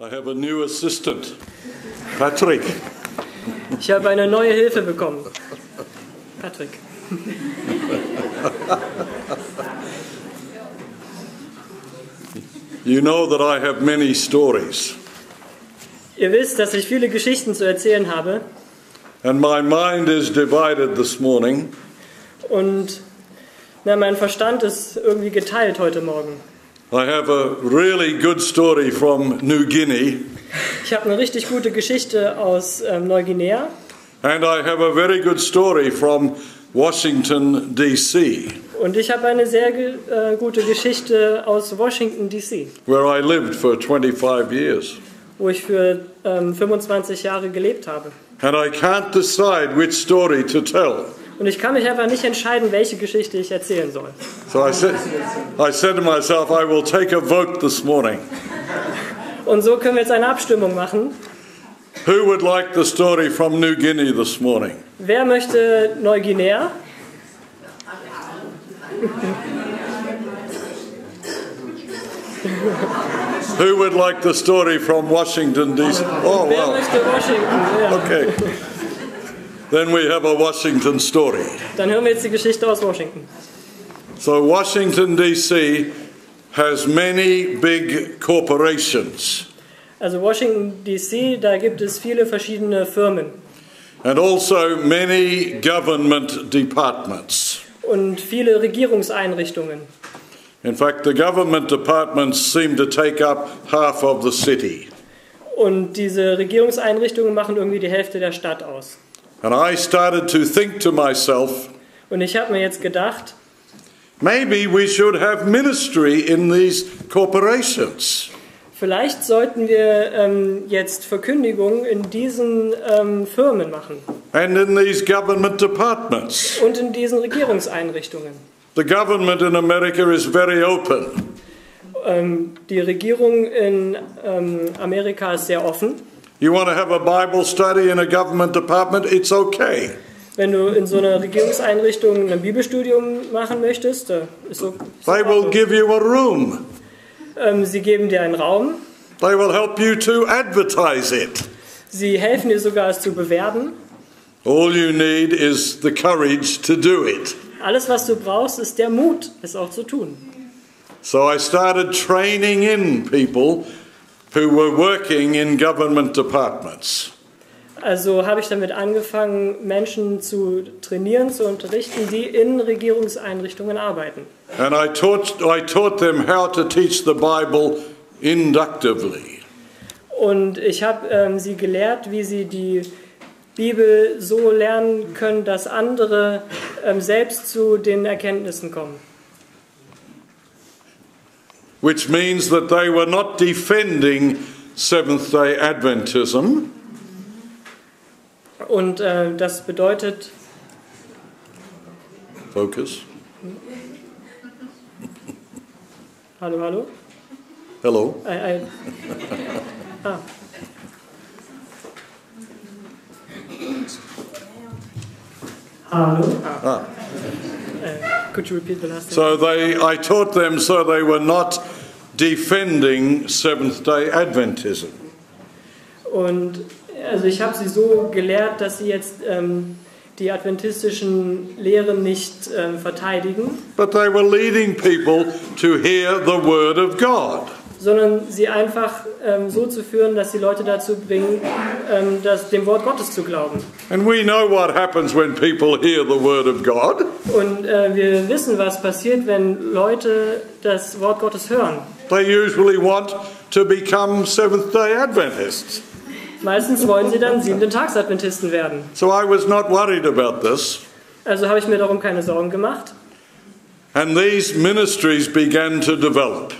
I have a new assistant, Patrick. Ich habe eine neue Hilfe bekommen. Patrick. You know that I have many stories, Ihr wisst, dass ich viele Geschichten zu erzählen habe and my mind is divided this morning und na, mein Verstand ist irgendwie geteilt heute Morgen. I have a really good story from New Guinea, Ich habe eine richtig gute Geschichte aus ähm, Neuguinea and I have a very good story from Washington, D.C., und ich habe eine sehr ge äh, gute Geschichte aus Washington, D.C., where I lived for 25 years. wo ich für ähm, 25 Jahre gelebt habe. And I can't decide which story to tell. Und ich kann mich einfach nicht entscheiden, welche Geschichte ich erzählen soll. So I said, I said to myself, I will take a vote this morning. Und so können wir jetzt eine Abstimmung machen. Who would like the story from New Guinea this morning? Wer möchte Neuguinea? Who would like the story from Washington, D.C.? Oh, Wer well, möchte Washington? Ja. okay. Then we have a Washington story. Dann hören wir jetzt die Geschichte aus Washington. So, Washington, D.C. has many big corporations Also Washington DC, da gibt es viele verschiedene Firmen and also many government departments. und viele Regierungseinrichtungen. In fact, the government departments seem to take up half of the city. Und diese Regierungseinrichtungen machen irgendwie die Hälfte der Stadt aus. And I started to think to myself, Und ich habe mir jetzt gedacht, maybe we should have ministry in these corporations. vielleicht sollten wir ähm, jetzt Verkündigungen in diesen ähm, Firmen machen and in these government departments. und in diesen Regierungseinrichtungen. The government in America is very open. Ähm, die Regierung in ähm, Amerika ist sehr offen. You want to have a Bible study in a government department? It's okay. Wenn du in so einer Regierungseinrichtung ein Bibelstudium machen möchtest, ist so. They will give you a room. Ähm, sie geben dir einen Raum, They will help you to advertise it. sie helfen dir sogar, es zu bewerben. All you need is the courage to do it. Alles, was du brauchst, ist der Mut, es auch zu tun. So I started training in people who were working in government departments. Also habe ich damit angefangen, Menschen zu trainieren, zu unterrichten, die in Regierungseinrichtungen arbeiten. And I taught, I taught them how to teach the Bible inductively. Und ich habe ähm, sie gelehrt, wie sie die Bibel so lernen können, dass andere ähm, selbst zu den Erkenntnissen kommen. Which means that they were not defending Seventh day Adventism, Und äh, das bedeutet, focus, hallo, hallo? hello, Äh, äh, ah. Hallo? Could you repeat the last so they, I taught them so they were not defending Seventh day Adventism. Und also ich habe sie so gelehrt, dass sie jetzt ähm, die adventistischen Lehren nicht ähm, verteidigen, But they were leading people to hear the Word of God. sondern sie einfach ähm, so zu führen, dass sie Leute dazu bringen, ähm, das, dem Wort Gottes zu glauben. And we know what happens when people hear the Word of God. Und äh, wir wissen, was passiert, wenn Leute das Wort Gottes hören. They usually want to become Seventh day Adventists. Meistens wollen sie dann siebenten Tagsadventisten werden. So I was not worried about this. Also habe ich mir darum keine Sorgen gemacht. And these ministries began to develop.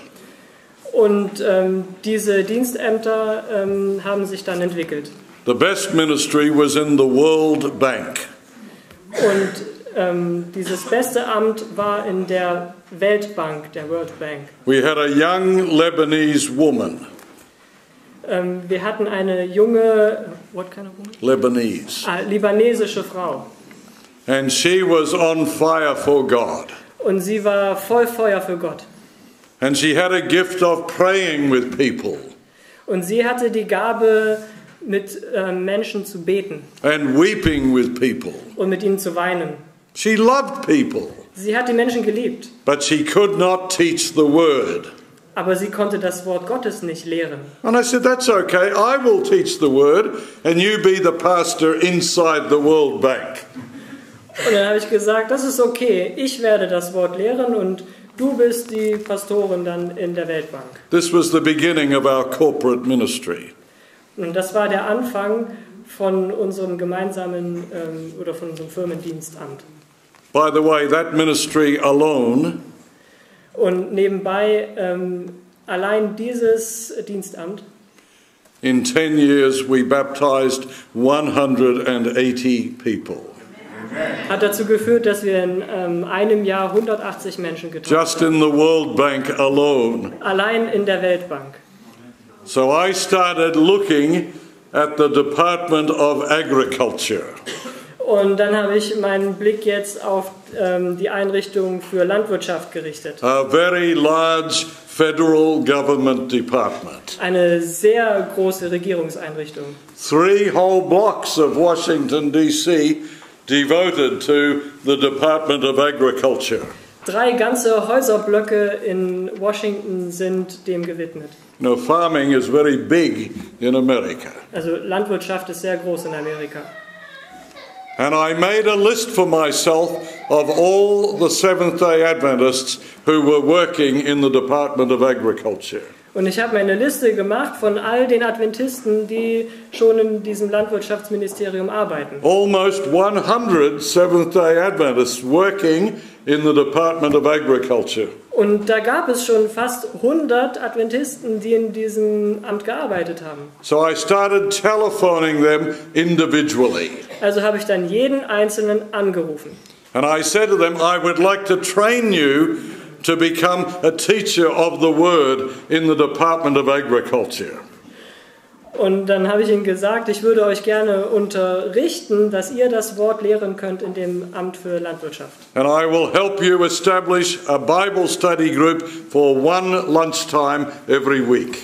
Und ähm, diese Dienstämter ähm, haben sich dann entwickelt. The best ministry was in the World Bank. Und ähm, dieses beste Amt war in der Weltbank, der World Bank. We had a young Lebanese woman, Ähm, wir hatten eine junge, what kind of woman? Lebanese, Ah, libanesische Frau. and she was on fire for God. Und sie war voll Feuer für Gott. And she had a gift of praying with people. Und sie hatte die Gabe, mit ähm, Menschen zu beten and weeping with people. und mit ihnen zu weinen. She loved people, Sie hat die Menschen geliebt, but she could not teach the word. aber sie konnte das Wort Gottes nicht lehren. And I said, That's okay. I will teach the word, and you be the pastor inside the World Bank. Und dann habe ich gesagt, das ist okay, ich werde das Wort lehren und du bist die Pastorin dann in der Weltbank. This was the beginning of our corporate ministry. Und das war der Anfang von unserem gemeinsamen ähm, oder von unserem Firmendienstamt. By the way, that ministry alone Und nebenbei ähm, allein dieses Dienstamt, In 10 years, we baptized 180 people. Hat dazu geführt, dass wir in ähm, einem Jahr 180 Menschen getauft Just haben. in the World Bank alone. Allein in der Weltbank. So I started looking at the Department of Agriculture. Und dann habe ich meinen Blick jetzt auf ähm, die Einrichtung für Landwirtschaft gerichtet. A very large federal government department. Eine sehr große Regierungseinrichtung. Three whole blocks of Washington, D.C. devoted to the Department of Agriculture. Drei ganze Häuserblöcke in Washington sind dem gewidmet. Now, farming is very big in America. Also Landwirtschaft ist sehr groß in Amerika. And I made a list for myself of all the Seventh day Adventists who were working in the Department of Agriculture. Und ich habe mir eine Liste gemacht von all den Adventisten, die schon in diesem Landwirtschaftsministerium arbeiten. Almost 100 Seventh day Adventists working in the Department of Agriculture. Und da gab es schon fast 100 Adventisten, die in diesem Amt gearbeitet haben. So I started telephoning them individually. Also habe ich dann jeden Einzelnen angerufen. And I said to them, I would like to train you to become a teacher of the word in the Department of Agriculture. Und dann habe ich ihnen gesagt, ich würde euch gerne unterrichten, dass ihr das Wort lehren könnt in dem Amt für Landwirtschaft. And I will help you establish a Bible study group for one lunchtime every week.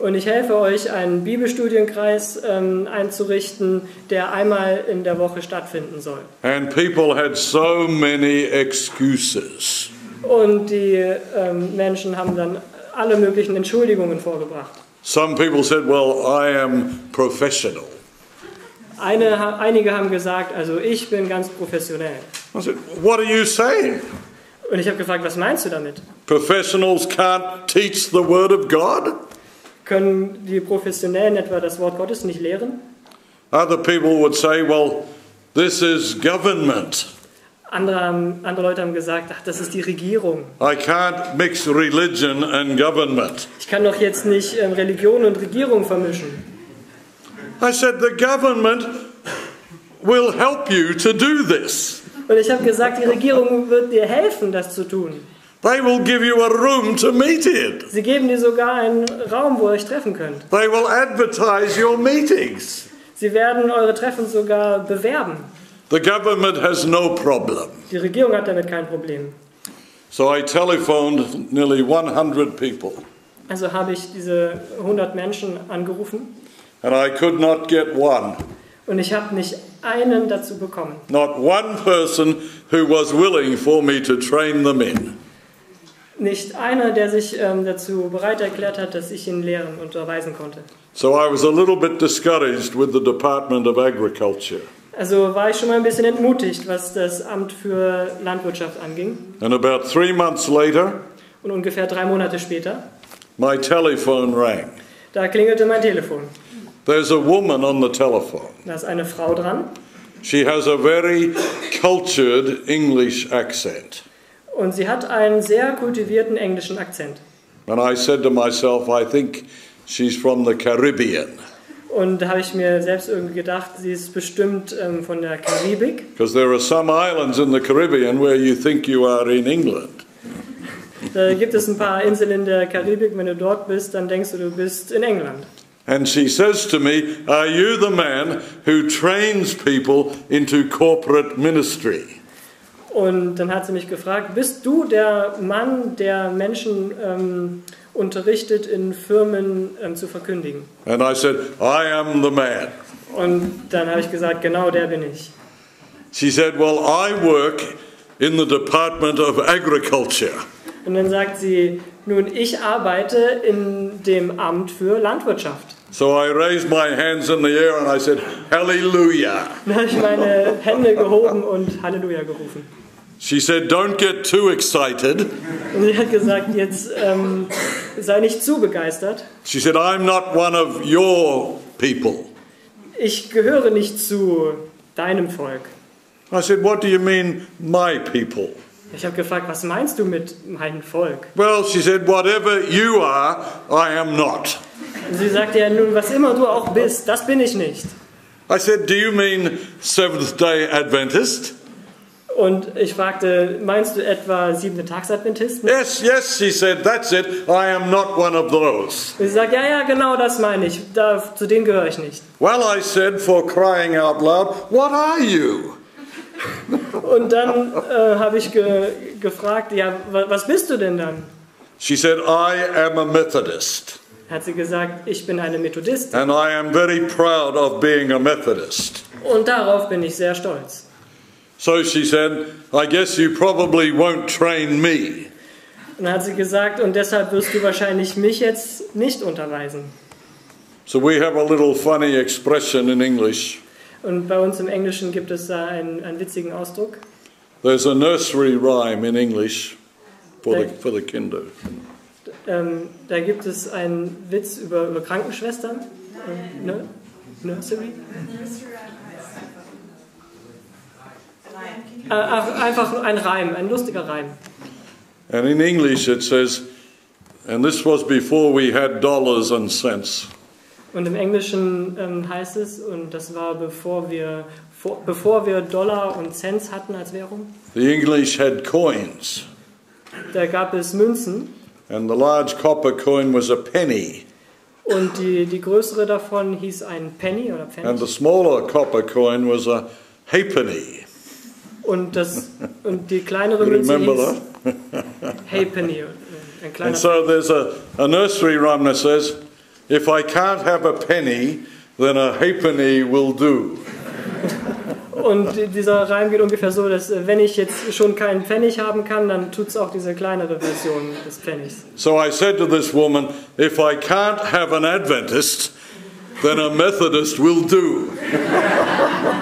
Und ich helfe euch, einen Bibelstudienkreis ähm, einzurichten, der einmal in der Woche stattfinden soll. And people had so many excuses. Und die ähm, Menschen haben dann alle möglichen Entschuldigungen vorgebracht. Some people said, Well, I am professional. Eine, einige haben gesagt, also ich bin ganz professionell. I said, What are you saying? Und ich habe gefragt, was meinst du damit? Professionals can't teach the Word of God? Können die Professionellen etwa das Wort Gottes nicht lehren? Other people would say, Well, this is government. Andere, andere Leute haben gesagt, ach, das ist die Regierung. I can't mix religion and government. Ich kann doch jetzt nicht ähm, Religion und Regierung vermischen. I said, The government will help you to do this. Und ich habe gesagt, die Regierung wird dir helfen, das zu tun. They will give you a room to meet in. Sie geben dir sogar einen Raum, wo ihr euch treffen könnt. They will advertise your meetings. Sie werden eure Treffen sogar bewerben. The government has no problem. Die Regierung hat damit kein Problem. So I telephoned nearly 100 people, Also habe ich diese 100 Menschen angerufen and I could not get one, und ich habe nicht einen dazu bekommen. not one person who was willing for me to train them in. Nicht einer, der sich ähm, dazu bereit erklärt hat, dass ich ihn lehren und unterweisen konnte. So I was a little bit discouraged with the Department of Agriculture. Also war ich schon mal ein bisschen entmutigt, was das Amt für Landwirtschaft anging. And about three months later, Und ungefähr drei Monate später, my telephone rang. da klingelte mein Telefon. There's a woman on the telephone. Da ist eine Frau dran She has a very cultured English accent. und sie hat einen sehr kultivierten englischen Akzent. And I said to myself, I think she's from the Caribbean. Und da habe ich mir selbst irgendwie gedacht, sie ist bestimmt ähm, von der Karibik. Because there are some islands in the Caribbean where you think you are in England. Da gibt es ein paar Inseln in der Karibik. Wenn du dort bist, dann denkst du, du bist in England. And she says to me, Are you the man who trains people into corporate ministry? Und dann hat sie mich gefragt, bist du der Mann, der Menschen ähm, unterrichtet, in Firmen ähm, zu verkündigen? And I said, I am the man. Und dann habe ich gesagt, genau der bin ich. She said, Well, I work in the Department of Agriculture. Und dann sagt sie, nun, ich arbeite in dem Amt für Landwirtschaft. So I raised my hands in the air and I said, Hallelujah. Dann habe ich meine Hände gehoben und Halleluja gerufen. She said, Don't get too excited. Und sie hat gesagt, jetzt ähm, sei nicht zu begeistert. She said, I'm not one of your people. Ich gehöre nicht zu deinem Volk. I said, What do you mean, my people? Ich habe gefragt, was meinst du mit meinem Volk? Well, she said, Whatever you are, I am not. Sie sagte ja nun, was immer du auch bist, das bin ich nicht. I said, Do you mean Seventh day Adventist? Und ich fragte, meinst du etwa siebente Tagsadventisten? Yes, yes, she said, That's it. I am not one of those. Sie sagt, ja, ja, genau das meine ich. Da, zu denen gehöre ich nicht. Well, I said, For crying out loud, What are you? Und dann äh, habe ich ge gefragt, ja, wa was bist du denn dann? She said, I am a Methodist. Hat sie gesagt, ich bin eine Methodistin. And I am very proud of being a Methodist. Und darauf bin ich sehr stolz. So she said, I guess you probably won't train me. Und dann hat sie gesagt, und deshalb wirst du wahrscheinlich mich jetzt nicht unterweisen. So we have a little funny expression in English. Und bei uns im Englischen gibt es da einen, einen witzigen Ausdruck. There's a nursery rhyme in English for the, for the kinder. Ähm, da gibt es einen Witz über, über Krankenschwestern. Ähm, ne? Nursery? Äh, einfach ein Reim, ein lustiger Reim. And in English it says, and this was before we had dollars and cents. Und im Englischen ähm, heißt es, und das war bevor wir, vor, bevor wir Dollar und Cents hatten als Währung, The English had coins, da gab es Münzen and the large copper coin was a penny, und die, die größere davon hieß ein Penny oder and Pfennig the smaller copper coin was a halfpenny. Und, das, und die kleinere Münze remember hieß that? Hey Penny, äh, ein kleiner And so there's a, a nursery rhyme that says, if I can't have a penny, then a halfpenny will do. Und dieser Reim geht ungefähr so, dass äh, wenn ich jetzt schon keinen Pfennig haben kann, dann tut es auch diese kleinere Version des Pfennigs. So I said to this woman, if I can't have an Adventist, then a Methodist will do.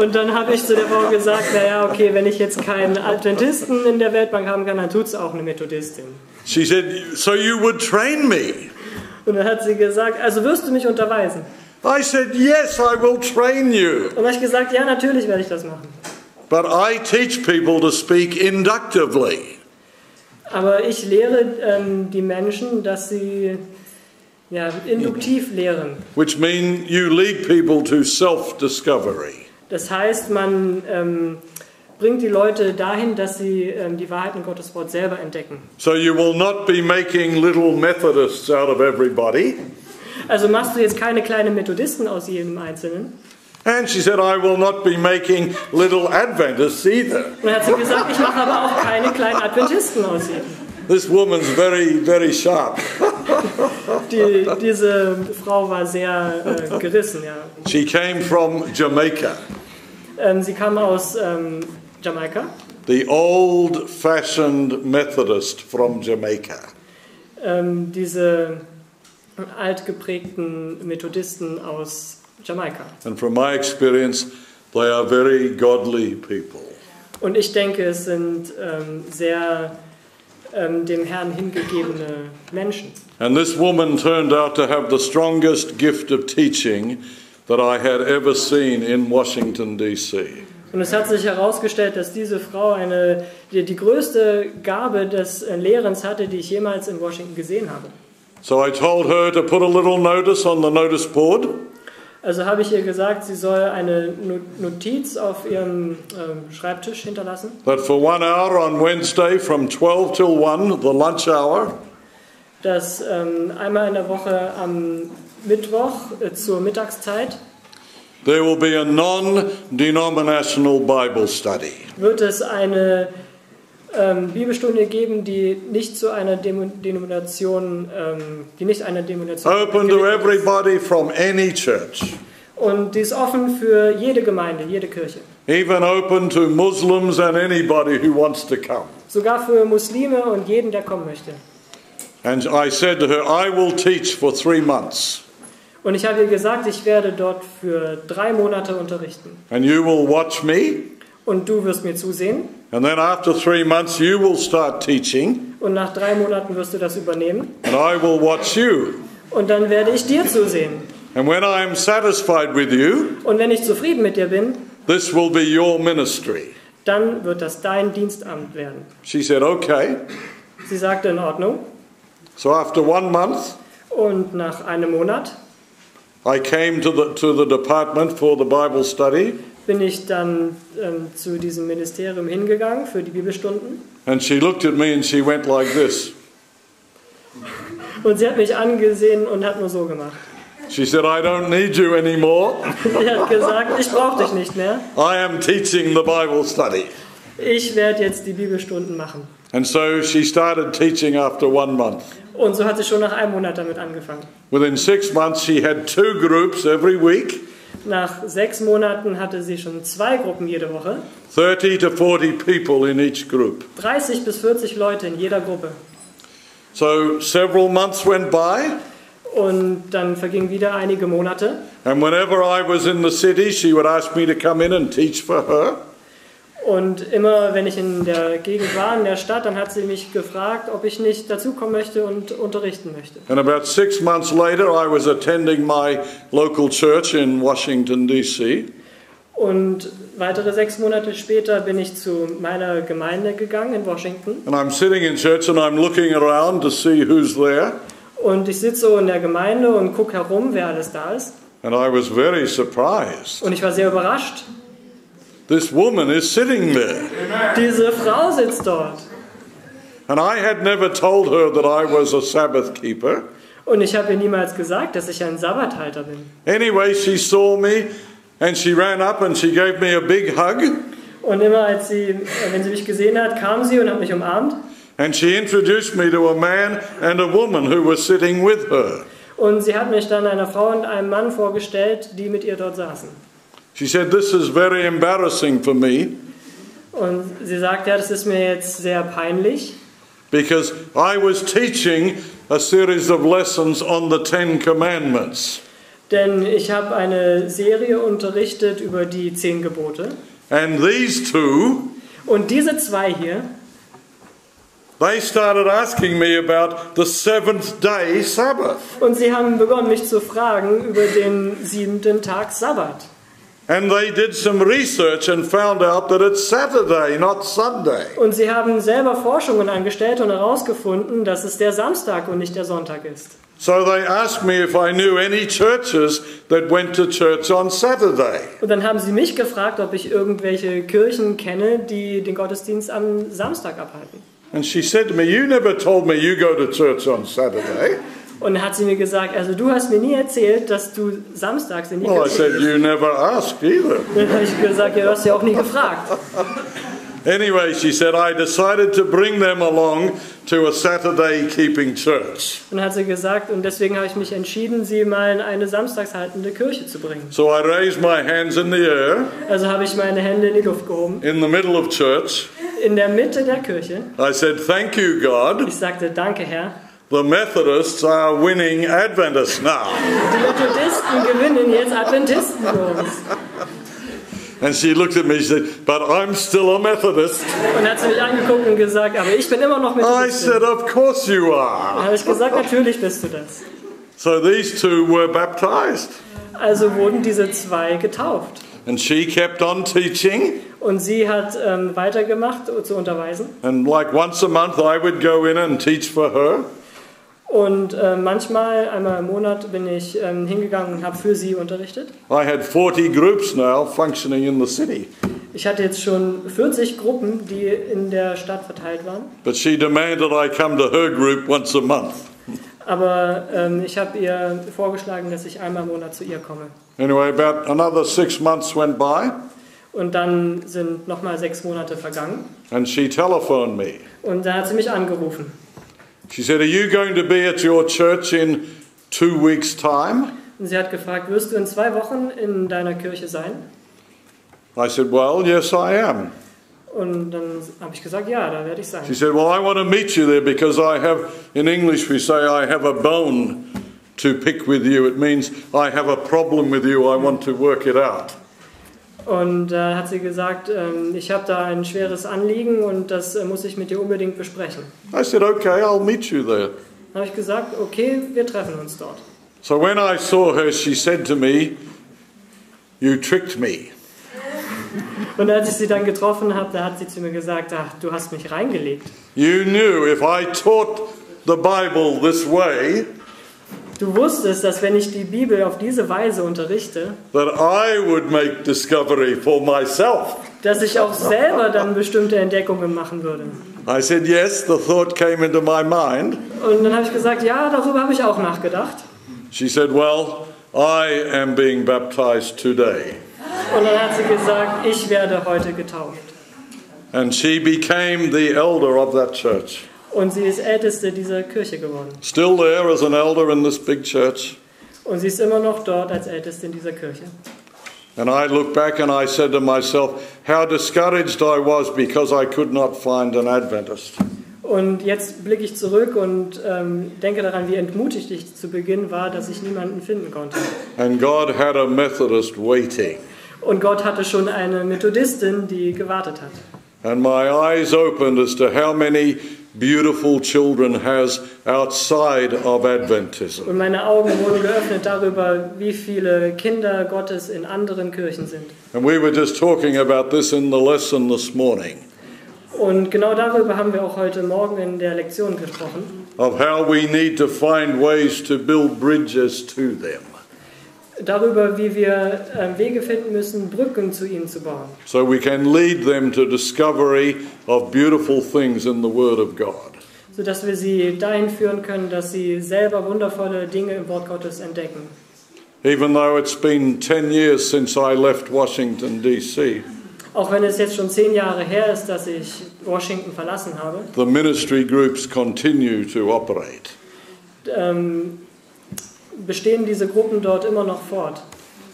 Und dann habe ich zu der Frau gesagt, naja, okay, wenn ich jetzt keinen Adventisten in der Weltbank haben kann, dann tut es auch eine Methodistin. She said, so you would train me? Und dann hat sie gesagt, also wirst du mich unterweisen? I said, yes, I will train you. Und dann habe ich gesagt, ja, natürlich werde ich das machen. But I teach people to speak inductively. Aber ich lehre ähm, die Menschen, dass sie ja, induktiv lehren. which mean you lead people to self discovery. Das heißt, man ähm, bringt die Leute dahin, dass sie ähm, die Wahrheit in Gottes Wort selber entdecken. So you will not be making little Methodists out of everybody. Also machst du jetzt keine kleinen Methodisten aus jedem Einzelnen. And she said, I will not be making little Adventists either. Und hat sie gesagt, ich mache aber auch keine kleinen Adventisten aus jedem. This woman's very, very sharp. Die, diese Frau war sehr äh, gerissen, ja. She came from Jamaica, Ähm, sie kam aus ähm, Jamaika. the old fashioned Methodist from Jamaica. Ähm, diese altgeprägten Methodisten aus Jamaika. And from my experience, they are very godly people. Und ich denke, es sind ähm, sehr ähm, dem Herrn hingegebene Menschen. And this woman turned out to have the strongest gift of teaching that I had ever seen in Washington, D.C. Und es hat sich herausgestellt, dass diese Frau eine, die, die größte Gabe des äh, Lehrens hatte, die ich jemals in Washington gesehen habe. So I told her to put a little notice on the notice board Also habe ich ihr gesagt, sie soll eine No- Notiz auf ihrem ähm, Schreibtisch hinterlassen, that for one hour on Wednesday from 12 till 1, the lunch hour, dass ähm, einmal in der Woche am Mittwoch äh, zur Mittagszeit there will be a non denominational Bible study. wird es eine ähm, Bibelstunde geben, die nicht zu einer Demo Denomination, ähm, die nicht einer Denomination Open to everybody from any church, Und die ist offen für jede Gemeinde, jede Kirche. even open to Muslims and anybody who wants to come. Sogar für Muslime und jeden, der kommen möchte. And I said to her, I will teach for three months, Und ich habe ihr gesagt, ich werde dort für drei Monate unterrichten. and you will watch me. Und du wirst mir zusehen. And then after three months, you will start teaching, Und nach drei Monaten wirst du das übernehmen. and I will watch you. Und dann werde ich dir zusehen. And when I am satisfied with you, Und wenn ich zufrieden mit dir bin, this will be your ministry. dann wird das dein Dienstamt werden. She said, Okay. Sie sagte in Ordnung. So after one month, Und nach einem Monat I came to the, to the department for the Bible study, bin ich dann ähm, zu diesem Ministerium hingegangen für die Bibelstunden. and she looked at me and she went like this. Und sie hat mich angesehen und hat nur so gemacht. She said, I don't need you anymore. Sie hat gesagt, ich brauche dich nicht mehr. I am teaching the Bible study. Ich werde jetzt die Bibelstunden machen. And so she started teaching after one month. Und so hat sie schon nach einem Monat damit angefangen. Within six months, she had two groups every week, Nach sechs Monaten hatte sie schon zwei Gruppen jede Woche. 30 to 40 people in each group. 30 bis 40 Leute in jeder Gruppe. So several months went by, Und dann vergingen wieder einige Monate. and whenever I was in the city, she would ask me to come in and teach for her. Und immer, wenn ich in der Gegend war, in der Stadt, dann hat sie mich gefragt, ob ich nicht dazukommen möchte und unterrichten möchte. And about six months later, I was attending my local church in Washington, D.C. Und weitere sechs Monate später bin ich zu meiner Gemeinde gegangen in Washington. And I'm sitting in church and I'm looking around to see who's there. Und ich sitze so in der Gemeinde und gucke herum, wer alles da ist. And I was very surprised. Und ich war sehr überrascht. This woman is sitting there. Diese Frau sitzt dort. And I had never told her that I was a Sabbath keeper. Und ich habe ihr niemals gesagt, dass ich ein Sabbathalter bin. Anyway, she saw me and she ran up and she gave me a big hug. Und immer als sie, wenn sie mich gesehen hat, kam sie und hat mich umarmt. And she introduced me to a man and a woman who were sitting with her. Und sie hat mich dann einer Frau und einem Mann vorgestellt, die mit ihr dort saßen. She said, This is very embarrassing for me Und sie sagt, ja, das ist mir jetzt sehr peinlich, because I was teaching a series of lessons on the Ten Commandments. denn ich habe eine Serie unterrichtet über die zehn Gebote. And these two, Und diese zwei hier, they started asking me about the seventh day Sabbath. und sie haben begonnen, mich zu fragen über den siebten Tag Sabbat. And they did some research and found out that it's Saturday, not Sunday. Und sie haben selber Forschungen angestellt und herausgefunden, dass es der Samstag und nicht der Sonntag ist. So they asked me if I knew any churches that went to church on Saturday. Und dann haben sie mich gefragt, ob ich irgendwelche Kirchen kenne, die den Gottesdienst am Samstag abhalten. And she said to me, You never told me you go to church on Saturday. Und dann hat sie mir gesagt, also du hast mir nie erzählt, dass du samstags in die I Kirche said, gehst. You never asked either. Dann habe ich gesagt, ja, du hast ja auch nie gefragt. Anyway, she said, I decided to bring them along to a Saturday keeping church. Und hat sie gesagt, und deswegen habe ich mich entschieden, sie mal in eine samstags haltende Kirche zu bringen. So I raised my hands in the air Also habe ich meine Hände in die Luft gehoben, in the middle of church. in der Mitte der Kirche. I said, Thank you, God. Ich sagte, danke Herr. The Methodists are winning Adventists now. Die Methodisten gewinnen jetzt Adventisten. And she looked at me and said, But I'm still a Methodist. Und hat sie mich angeguckt und gesagt, aber ich bin immer noch I Methodistin. said, Of course you are. habe ich gesagt, natürlich bist du das. So these two were baptized. Also wurden diese zwei getauft. And she kept on teaching. Und sie hat ähm, weitergemacht uh, zu unterweisen. And like once a month, I would go in and teach for her. Und äh, manchmal, einmal im Monat, bin ich ähm, hingegangen und habe für sie unterrichtet. I had 40 groups now functioning in the city. Ich hatte jetzt schon 40 Gruppen, die in der Stadt verteilt waren. But she demanded I come to her group once a month. Aber ähm, ich habe ihr vorgeschlagen, dass ich einmal im Monat zu ihr komme. Anyway, about another six months went by, Und dann sind nochmal sechs Monate vergangen. and she telephoned me. Und da hat sie mich angerufen. She said, Are you going to be at your church in two weeks' time? Und sie hat gefragt, wirst du in zwei Wochen in deiner Kirche sein? I said, Well, yes, I am. Und dann habe ich gesagt, ja, da werde ich sein. She said, Well, I want to meet you there because I have, in English, we say, I have a bone to pick with you. It means I have a problem with you, I want to work it out. Und da hat sie gesagt, ähm, ich habe da ein schweres Anliegen und das äh, muss ich mit dir unbedingt besprechen. I said, Okay, I'll meet you there. Dann habe ich gesagt, okay, wir treffen uns dort. So when I saw her, she said to me, You tricked me. Und als ich sie dann getroffen habe, da hat sie zu mir gesagt, ach, du hast mich reingelegt. You knew if I taught the Bible this way, Du wusstest, dass wenn ich die Bibel auf diese Weise unterrichte, that I would make discovery for myself. dass ich auch selber dann bestimmte Entdeckungen machen würde. I said, Yes, the thought came into my mind. Und dann habe ich gesagt, ja, darüber habe ich auch nachgedacht. She said, Well, I am being baptized today. Und dann hat sie gesagt, ich werde heute getauft. And she became the elder of that church. Und sie ist Älteste dieser Kirche geworden. Still there as an elder in this big church. Und sie ist immer noch dort als Älteste in dieser Kirche. And I look back and I said to myself, how discouraged I was because I could not find an Adventist. Und jetzt blicke ich zurück und ähm, denke daran, wie entmutigt ich zu Beginn war, dass ich niemanden finden konnte. And God had a Methodist waiting. Und Gott hatte schon eine Methodistin, die gewartet hat. And my eyes opened as to how many beautiful children has outside of Adventism. Und meine Augen wurden geöffnet darüber, wie viele Kinder Gottes in anderen Kirchen sind. And we were just talking about this in the lesson this morning Und genau darüber haben wir auch heute Morgen in der Lektion gesprochen. of how we need to find ways to build bridges to them. Darüber, wie wir äh, Wege finden müssen, Brücken zu ihnen zu bauen. so we can lead them to discovery of beautiful things in the Word of God. sodass wir sie dahin führen können, dass sie selber wundervolle Dinge im Wort Gottes entdecken. Even though it's been 10 years since I left Washington, D.C., Auch wenn es jetzt schon zehn Jahre her ist, dass ich Washington verlassen habe, the ministry groups continue to operate. ähm, bestehen diese Gruppen dort immer noch fort.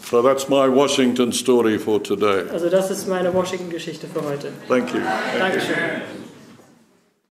So that's my Washington story for today. Also das ist meine Washington-Geschichte für heute. Thank you. Dankeschön.